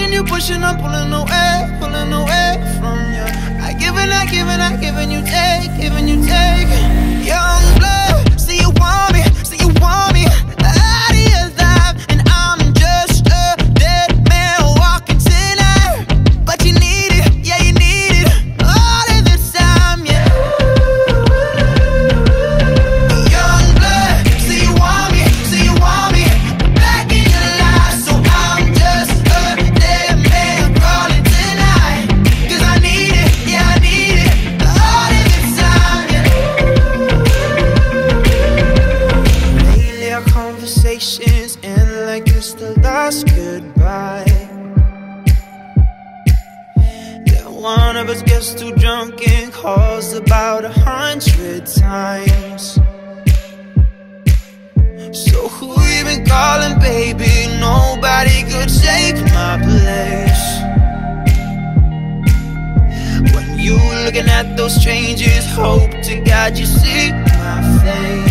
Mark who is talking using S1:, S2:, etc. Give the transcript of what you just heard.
S1: Pushing, you pushing, I'm pulling away, pulling away from you. I give and I give and I give and you take, giving you take. Young blood, conversations end like it's the last goodbye. Yeah, one of us gets too drunk and calls about a hundred times. So who been calling, baby? Nobody could take my place. When you looking at those strangers, hope to God you see my face.